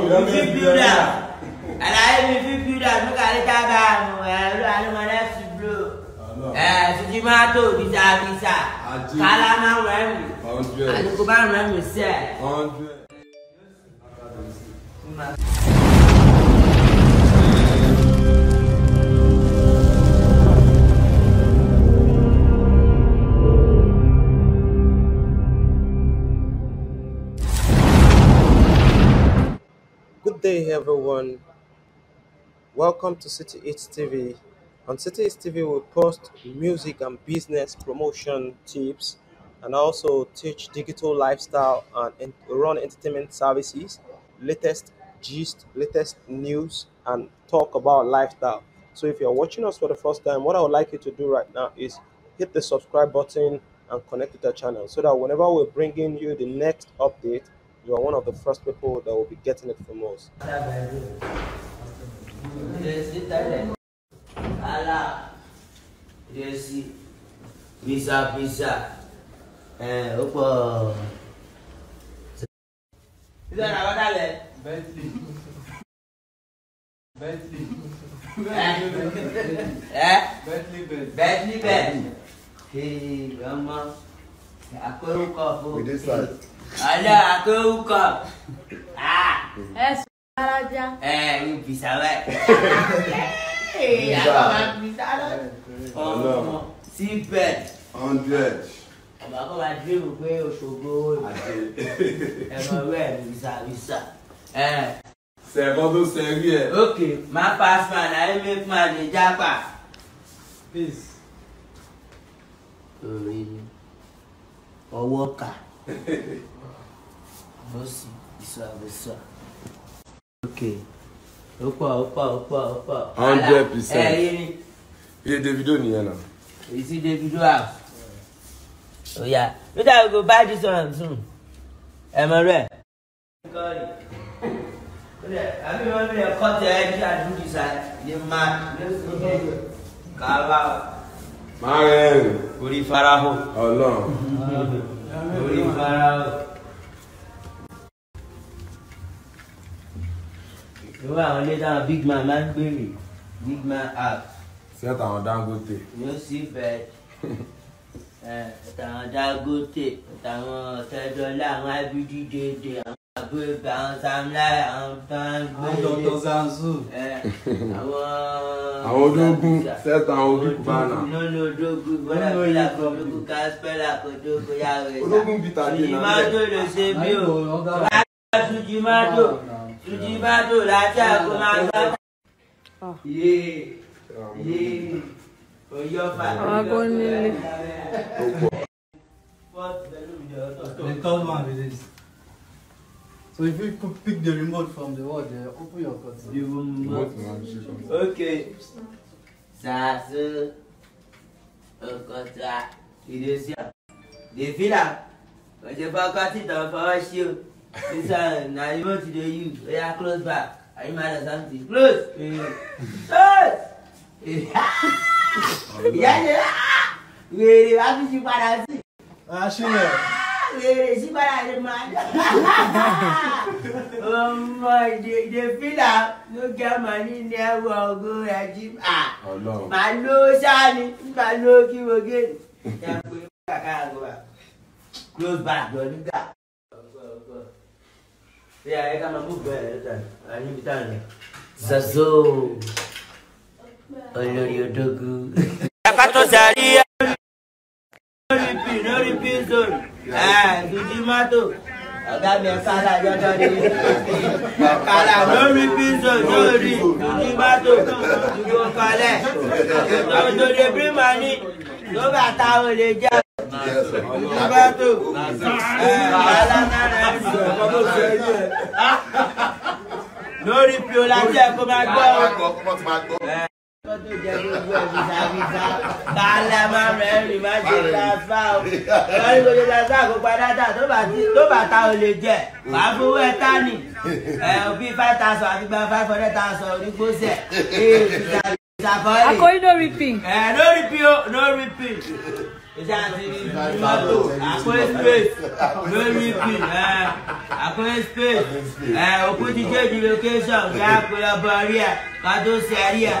mi fi build am àlàyé mi fi build am nígbà tí tábà àmọ ẹlò àlùmọlẹ fi blow ẹ títí máa tó bísà bísà kálá máa wẹ mi àlùkò bá wẹ mi sẹ. day, everyone. Welcome to City Eats TV. On City Eats TV, we post music and business promotion tips and also teach digital lifestyle and run entertainment services, latest gist, latest news, and talk about lifestyle. So, if you're watching us for the first time, what I would like you to do right now is hit the subscribe button and connect to the channel so that whenever we're bringing you the next update, you are one of the first people that will be getting it from us. Visa, visa. Eh, opo. Visa na wada le. Bentley. Bentley. Eh? Bentley Bentley, Bentley Bentley. Hey, grandma. Akoro kofo. With this side. ọjọ́ àtọ́wúkọ ẹ sọ ara já eh ń bìsà báyìí ẹ yàtọ̀ máa bìsà lọ ọmọ síbẹ̀ hundred. Bàbá kọ́ máa dírìmù pé Òṣogbo owó ni. Ẹ̀rọ rẹ̀ ni bisabisa. Sẹ̀kọ́ tó sẹ rí ẹ̀. Ok, my pass man, I e, make man dey japa. Peace. Orí ni ọwọ́ Voici l'histoire avec ça. Ok. Opa, opa, opa, opa. 100%. Eh, Ilé Davido nìyẹn náà. Èyí tí Davido à. Oya, you guys go buy this one soon. Ẹ mọ rẹ̀. Àbí wọ́n bí ẹ̀kọ́ tẹ ẹ́ kí àdúgbìsà lè máa lé kàbá. Máa rẹ̀ rìn. Orí farahàn. Ọlọ́run. Orí farahàn. irú àwọn ilé táwọn big man máa ń gbèrè big man app. sí àtàwọn dangote. yóò sì bẹ àtàwọn dangote àtàwọn ọ̀sẹ̀dọ́lá àwọn abidi déédéé àwọn àbúrò àwọn samlai àwọn tangbé. àwọn dr zanzu. àwọn. àwọn ológun sẹ́tà àwọn ológun bánà. nínú ológun bọ́lá bílà kò ológun káspẹ́là kò dókòyà rẹ̀ sá. ológun bìtà dé náà. ìmájò lè ṣe bí o. bá a tún jí májò. The third one is this. So if you could pick the remote from the wall there, open your curtain. The remote. Okay. Sasu. Okota. Idosia. The villa. Kò ṣe fọ́kọ́ títàn fọwọ́ sí o this one na you want to dey use oya oh, close back are you mad or something close close ìyá ṣe wèrè wá fi ṣí padà sí. aṣílẹ̀. wèrè ṣí padà ṣe máa dá. ọmọ ìdè fílà ló jẹ́ màní ní ẹ̀wọ̀ ọgọ́ ẹ̀jí. màá ló sáni nígbà ló kí wọ́n gé. ìyá pé kàkà àgọ́ wa close back lọ nígbà. Yeah, I got my book bag. I need to tell you. Zazo. Olórí Odógú. Yàtọ̀ sàrí. Lórí pin, lórí pin zone. Ah, Dujimato ọ̀gá mi ọ̀kadà jọjọ́ ni ọ̀kadà lórí píṣọ̀ lórí ìdíbàtò ìdúró kọlẹ̀ òdòdó bímọ ní lóbà táwọn lè jẹ́ ìdíbàtò alámàrà ẹ̀sìn ọ̀kọ́ lórí píọ̀ láti ẹ̀kọ́ máa gbọ́ kó tó jẹ gbogbo ẹ̀ fìsàfìsà bàálà máa rẹ̀ rìn má ṣe tàfà o lọ́rí kó ṣe tàfà kó padà tà tó bá ta ò lè jẹ wàá fowó ẹ tá nì ẹ òbí five thousand àti gba five hundred thousand onígbóṣẹ ee fìsàfìsà fọ́ọ̀lì. akọ́yí no repeat. ẹ no repeat o no repeat mọ́tò àkóyè space lórí ibi àkóyè space òkú ti jẹ́ ìdí location kí á pè rí ẹ̀ ká tó ṣe rí ẹ̀.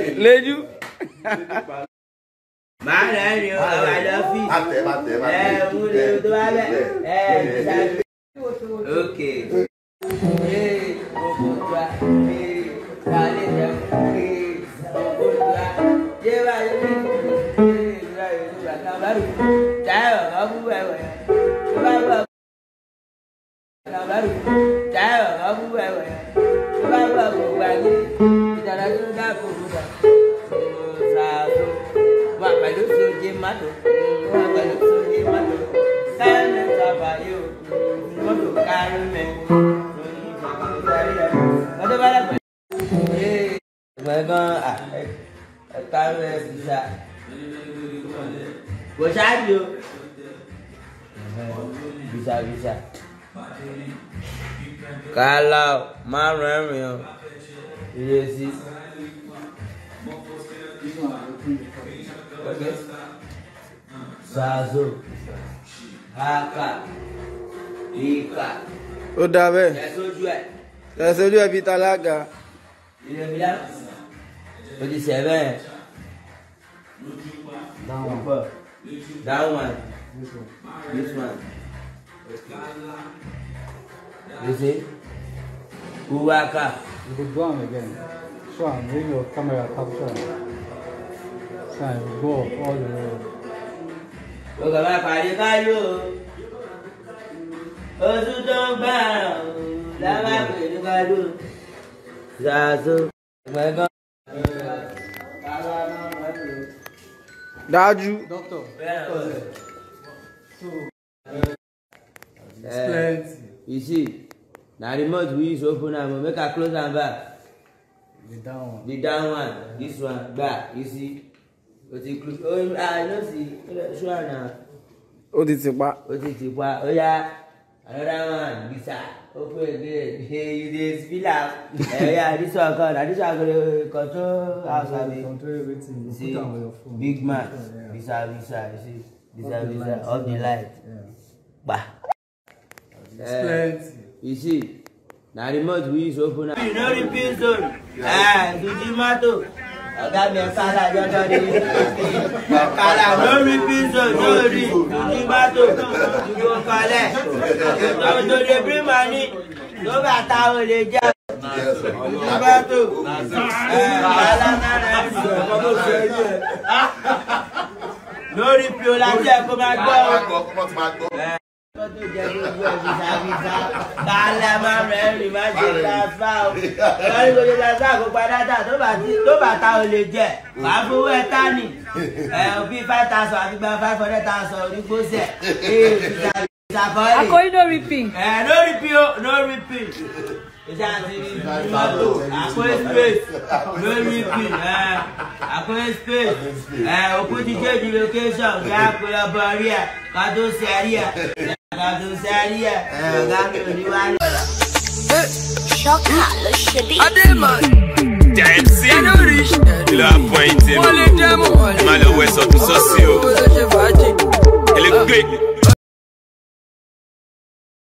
lẹ́jú. màá lọ rí o àwọn àlọ́ fi ẹ mú lè tó bá bẹ ẹ ṣàlùfẹ́. ok. Bye. chara da ku da sa su wa ba lu su ji ma du wa ba lu su ji ma kalau mau remiu Yes. Okay. Zazo. Haka. Ika. Ó dá bẹ́ẹ̀. Tẹ̀sójú ẹ̀. Tẹ̀sójú ẹ̀ fi talága. Ilé mi yá. O ti sẹ̀ bẹ́ẹ̀. Dáwọn. Dáwọn. This one. You see? Uwaka. good one again. So I'm doing your camera capture. So I will go all the way. Look at that, I did you. Ozu don't bow. That might be the guy do. Zazu. My God. Daju. Doctor. Yeah. So. Uh, you see. na remote we use open am make i close am back the down one the down one yeah. this one back you see o ti close o ah you see show am na. o ti ti pa. o ti ti pa o ya another one this one open again hey you dey spill am eh yeah this one come na this one go dey control house Control everything. see big man visa visa you see visa visa off the light pa. Yeah. It's plenty. You see, na remote we use open am. You no refill zone. Ah, do tomato. Ọ̀gá mi ọ̀kadà jọjọ ni. Ọ̀kadà no refill zone no rí. Do tomato. You go collect. To to dey money. No bàtà o lè jẹ́. Tomato. Eh, ọ̀kadà ah, No refill ló jẹ gbogbo ẹ fìsàfìsà bàálà máa rẹ rì má ṣe tàfà o lórí gbogbo tàfà kó padà tà tó bá ta ò lè jẹ wàá fowó ẹ tá nì ẹ òbí five thousand àti gba five hundred thousand onígbó sẹ ee fìsàfìsà fọlì. akọrin no reaping. ẹ no reaping o no reaping mọ́tò àpòyé space lórí ibi àpòyé space òkú ti jẹ́ ju location kí á pè lọ bọ̀ rí ẹ̀ ká tó ṣe rí ẹ̀. Chocolate shitty. Además. Dance ya no rich La pointe Malo hueso tu socio El click